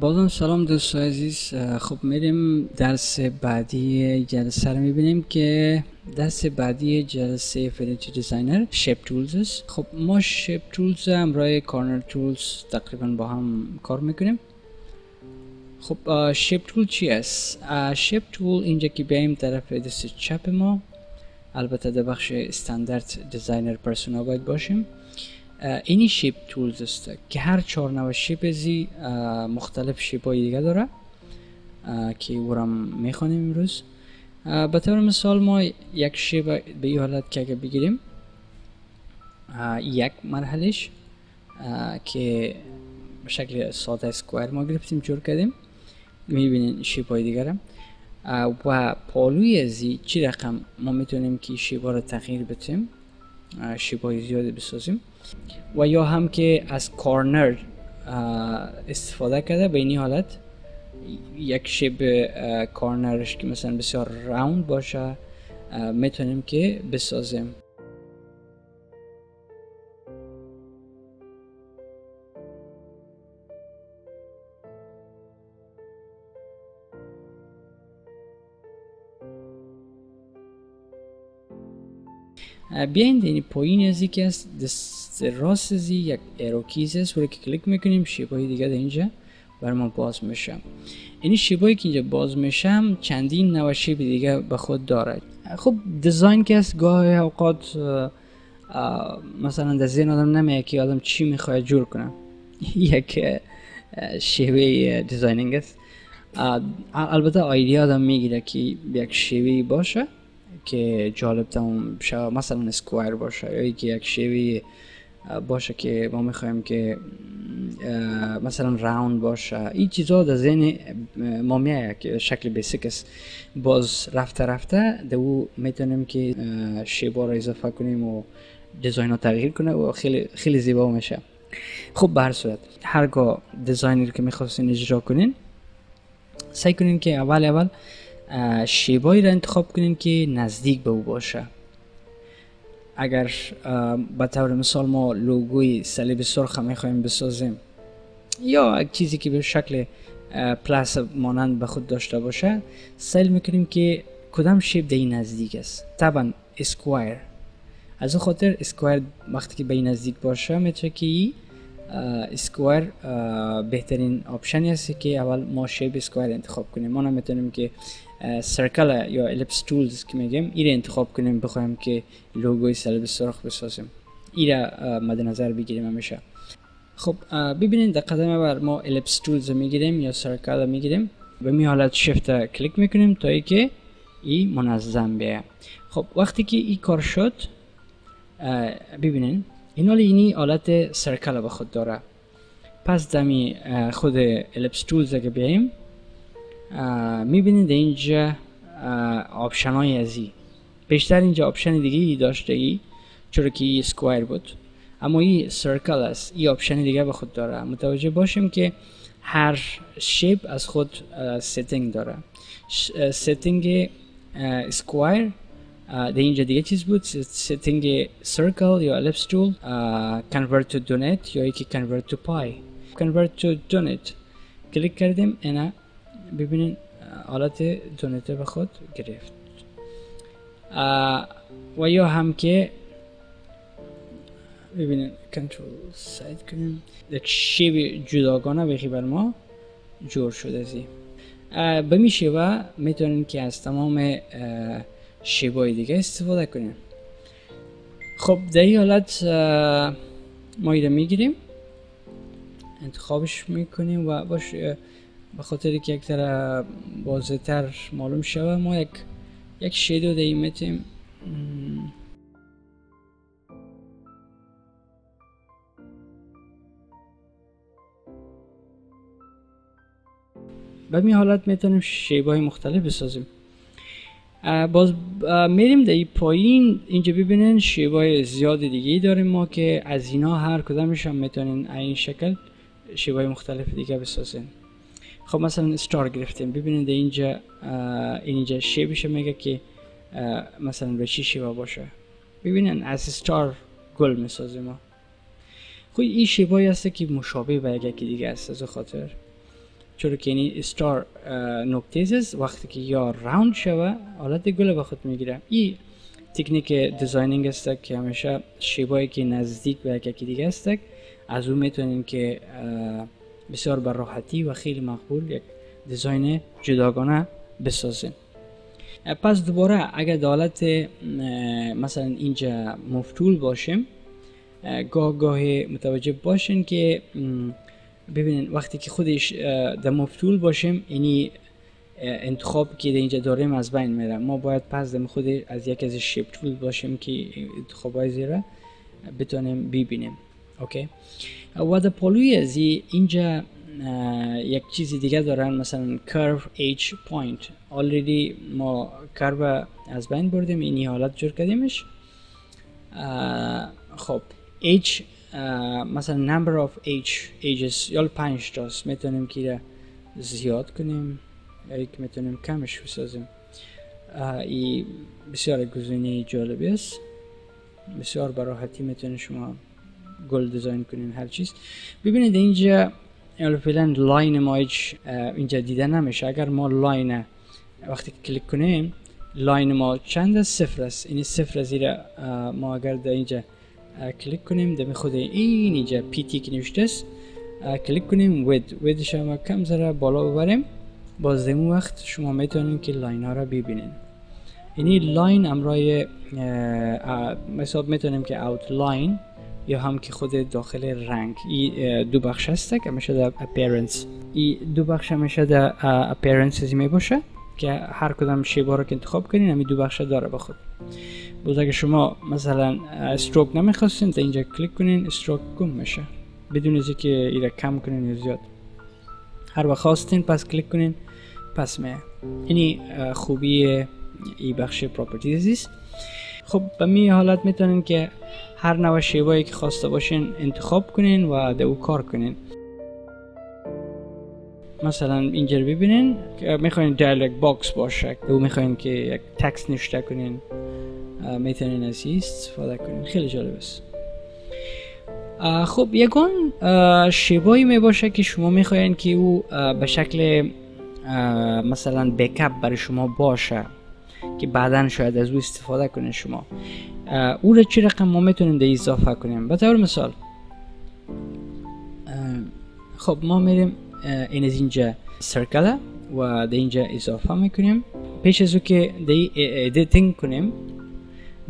بازم سلام دوست عزیز. خب میریم درس بعدی جلسه رو می‌بینیم که درس بعدی جلسه Affinity Designer shape tools است. خب ما shape tools همراه corner tools تقریبا با هم کار می‌کنیم. خب shape tool چی است؟ shape tool اینجا که بیایم طرف دست چپ ما البته در بخش استاندارد Designer Persona باید باشیم. اینی شیپ تولز است که هر چهار نوع شیپ زی مختلف شیپ های دیگه داره که او را می‌خوانیم امروز به طور مثال ما یک شیپ به این حالت که اگه بگیریم یک مرحلش که به شکل ساده اسکویر ما گرفتیم جور کردیم می‌بینین شیپ های دیگر و پالوی ازی چی رقم؟ ما می‌تونیم که شیپ ها رو تغییر بتیم شیپ های زیادی بسازیم. و یا هم که از کارنر استفاده کرده به این حالت. یک شیپ کارنرش که مثلا بسیار راوند باشه می‌تونیم که بسازیم. بیاین این پایین از که است دست راست از یک arrow کیز است که کلیک می‌کنیم shape های دیگه در اینجا بر ما باز میشه این shape هایی که اینجا باز میشم چندین نوع shape دیگه به خود دارد خب design که است گاه اوقات مثلا در ذهن آدم نمیه که آدم چی می‌خواد جور کنه یک شیوه designing است البته idea آدم می‌گیره که یک شیوه باشه که جالب تمام شود. مثلا اسکوایر باشه یا که یک شیوی باشه که ما می‌خوایم که مثلا راوند باشه. این چیزا در ذهن ما که شکل بیسیک است. باز رفته رفته در او می‌تونیم که شیبا را اضافه کنیم و دیزاین ها تغییر کنه و خیلی خیلی زیبا میشه. خب به هر صورت هرگاه دیزاینی که می‌خواستین اجرا کنین سعی کنین که اول اول shape هایی را انتخاب کنین که نزدیک به او باشه. اگر به طور مثال ما لوگوی صلیب سرخ می‌خوایم بسازیم یا چیزی که به شکل plus مانند به خود داشته باشه سیل می‌کنیم که کدام shape این نزدیک است. طبعا square. از او خاطر square وقتی که به این نزدیک باشه می‌تونه که square بهترین option ی است که اول ما shape square انتخاب کنیم. ما نمی‌تونیم که circle یا ellipse tools که میگیم ایره انتخاب کنیم بخوایم که لوگوی صلیب سرخ بسازیم. ایره مد نظر بگیریم همیشه. خب ببینید در قدم اول ما ellipse tools می‌گیریم یا circle می‌گیریم. به می حالت shift click می‌کنیم تا ای که ای منظم بیه. خب وقتی که ای کار شد ببینین این حال اینی حالت circle به خود داره. پس دمی خود ellipse tools اگه بیاییم می‌بینید اینجا option های ازی. بیشتر اینجا option دیگه داشته ای چرا که ای square بود. اما ای circle است. ای option دیگه به خود داره. متوجه باشیم که هر shape از خود setting داره. setting square در اینجا دیگه چیز بود. setting circle یا ellipse tool convert to donut یا یکی convert to pie convert to donut. click کردیم اینا ببینین حالت donut ر به خود گرفت. و یا هم که ببینین کنترل سایت کنیم یک shape جداگانه بخی بر ما جور شده زی. به می شیوه می‌تونین که از تمام شیبای دیگه استفاده کنیم خب در این حالت ما ایره می‌گیریم. انتخابش می‌کنیم و باش به خاطر که یک ذره واضحتر معلوم شوه ما یک یک شیدو دیمتیم به می حالت می‌تونیم شیبه های مختلف بسازیم. باز میریم در پایین. اینجا ببینین شیبه های زیاد دیگه داریم ما که از اینا هر کدامش هم می‌تونین این شکل شیبه های مختلف دیگه بسازیم خب مثلا استار گرفتیم. ببینید اینجا اینجا شیبش میگه که مثلا به چی باشه. ببینن از استار گل می‌سازیم. ما خب این shape هایی هست که مشابه به یکی دیگه است از خاطر. چرا که این star نکته است وقتی که یا round شوه حالت گل به خود می‌گیره. این تکنیک designing است که همیشه shape هایی که نزدیک به یکی دیگه است از اون می‌تونین که بسیار بر راحتی و خیلی مقبول یک design جداگانه بسازین پس دوباره اگر حالت مثلا اینجا مفتول باشیم گاه گاه متوجه باشین که ببینین وقتی که خودش در مفتول باشیم اینی انتخاب که در اینجا داریم از بین میره. ما باید پس در خود از یک از شیپ تول باشیم که انتخاب های زیره بتونیم ببینیم. اوکی و در پالوی از اینجا یک چیزی دیگه دارن مثلا curve h point. Already ما کرو از بین بردیم اینی حالت جور کردیمش خب h مثلا number of h ages یا پنج تاست می‌تونیم که زیاد کنیم یا که می‌تونیم کمش بسازیم ای بسیار گزینه جالبی است بسیار براحتی می‌تونید شما گل دیزاین کنین هر چیز. ببینید اینجا فعلا line ما اینجا دیده نمیشه. اگر ما line وقتی کلیک کنیم line ما چند صفر است. این صفر زیر ما اگر در اینجا کلیک کنیم در خود این اینجا pt که نوشته است کلیک کنیم width. width شما کم ذره بالا ببریم. باز دمو وقت شما می‌تونید که line ها را ببینین. اینی line امرای مثلا می‌تونیم که line یا هم که خود داخل رنگ. این دو بخش هسته که میشه در appearance. این دو بخش میشه در appearance می باشه که هر کدام shape ها رو که انتخاب کنین همین دو بخش داره با خود باز اگه شما مثلا stroke نمی‌خواستین تا اینجا کلیک کنین stroke گم میشه. بدون از که ایره کم کنین یا زیاد. هر وقت خواستین پس کلیک کنین پس می اینی خوبی ای بخش properties خب به می حالت می‌تونین که هر نوع shape هایی که خواسته باشین انتخاب کنین و در او کار کنین. مثلا اینجا ببینین که می‌خواین dialog box باشه. او می‌خواین که یک تکس نشته کنین. می‌تونین از استفاده کنین. خیلی جالب است. خب یکان shape هایی می باشه که شما می‌خواین که او به شکل مثلا backup برای شما باشه. که بعدا شاید از او استفاده کنین شما. او را چی رقم ما می‌تونیم در اضافه کنیم؟ به طور مثال خب ما میریم این از اینجا circle و در اینجا اضافه می‌کنیم. پیش از او که در editing کنیم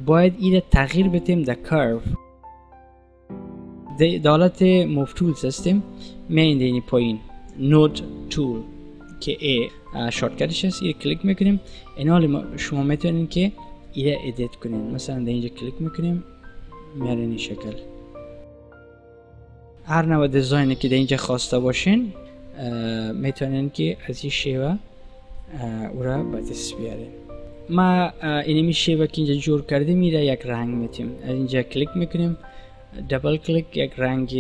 باید این تغییر بدیم در curve در حالت move tool هستیم میرین این پایین. node tool که ای shortcut ش هست این کلیک می‌کنیم. این حال شما می‌تونین که ایره edit کنین. مثلا در اینجا کلیک می‌کنیم میاره این شکل. هر نوع design ی که در اینجا خواسته باشین می‌تونین که از این shape او را به دست بیارین. ما اینمی shape که اینجا جور کرده میره یک رنگ میتیم از اینجا کلیک می‌کنیم double click یک رنگ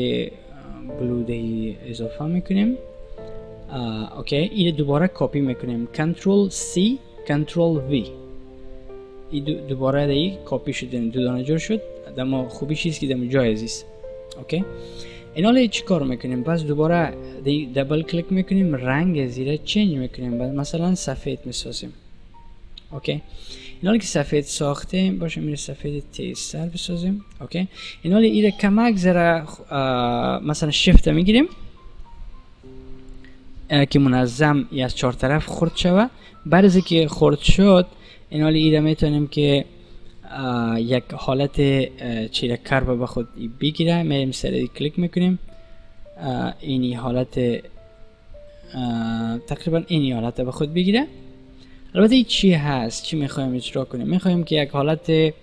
blue ده اضافه می‌کنیم. okay. این دوباره کپی می‌کنیم. control C control V. این دوباره دی کپی شد دو دانه جور شد. دما خوبی چیز که دما جایز است okay. این حالا چی کار می‌کنیم؟ پس دوباره دی double click می‌کنیم رنگ زیره change می‌کنیم. مثلا سفید می‌سازیم. okay. این که سفید ساختیم باشه میره سفید تیزتر بسازیم. اوکی. این حالی ایره کمک زره مثلا شفت می‌گیریم. که منظم از چهار طرف خورد شوه. بعد از که خورد شد این حالی ایره می‌تونیم که یک حالت چیره کرب به خود بگیره. میریم سر کلیک می‌کنیم. اینی حالت تقریبا اینی حالت به خود بگیره. البته چی هست؟ چی می‌خوایم اجرا کنیم؟ می‌خوایم که یک حالت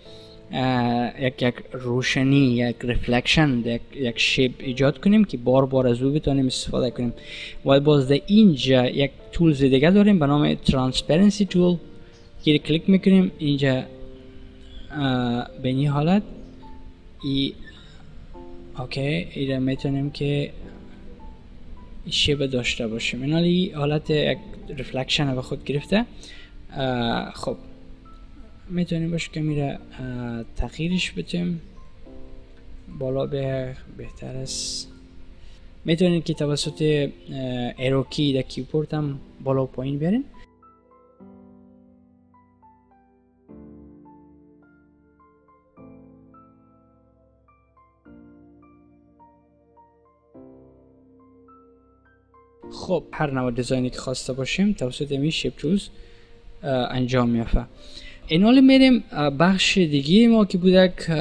یک یک روشنی یک reflection یک یک shape ایجاد کنیم که بار بار از او بتونیم استفاده کنیم. و باز در اینجا یک tools دیگه داریم به نام transparency tool که کلیک می‌کنیم اینجا به این حالت. ای okay ایره می‌تونیم که شیب داشته باشیم. این حالت یک رفلکشن به خود گرفته. خب. می‌تونیم باشه که میره تغییرش بتیم بالا به بهتر است. می‌تونید که توسط اروکی در کیبورد هم بالا پایین بیارین خب هر نوع design ی که خواسته باشیم توسط می shape انجام میافه این حال میریم بخش دیگه ما که بودک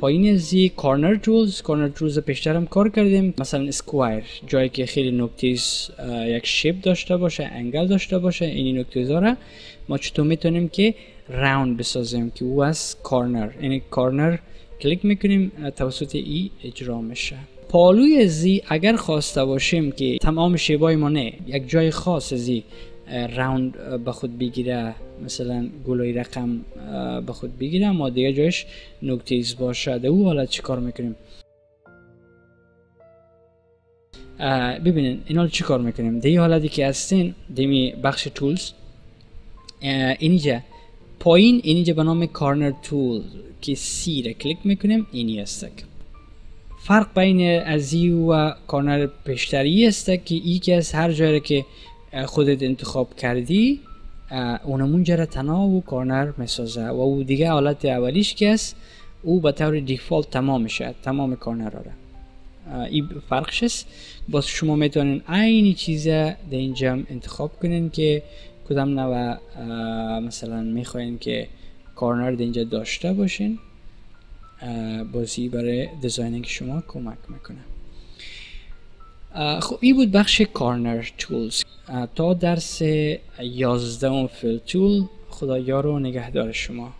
پایین زی corner tools corner tools پیشتر کار کردیم. مثلا square جایی که خیلی نوک تیز یک shape داشته باشه angle داشته باشه این نوک تیز را ما چطور می‌تونیم که round بسازیم که او از corner یعنی corner کلیک می‌کنیم توسط ای اجرا میشه. پالوی زی اگر خواسته باشیم که تمام شیبای ما نه یک جای خاص زی راوند به خود بگیره مثلا گلای رقم به خود بگیره ما دیگه جایش نکته باشه در او حالت چی کار می‌کنیم؟ ببینین این حال چی کار می‌کنیم؟ در حالتی که هستین دیمی بخش تولز. اینجا پایین اینجا به نام کارنر تول که سی را کلیک می‌کنیم اینی است فرق بین ازی و کارنر پیشتری است که ای که از هر جایی که خودت انتخاب کردی اونمون جره تنها و کارنر می‌سازه. و او دیگه حالت اولیش که است او به طور دیفالت تمام میشه تمام کارنر را این فرقش است. باز شما می‌تونین عینی چیز در اینجا انتخاب کنین که کدام نوع مثلا می‌خواین که corner در اینجا داشته باشین. بازی برای designing شما کمک می‌کنه. خب این بود بخش corner tools تا درس یازدهم fill tool خدا یار و نگهدار شما.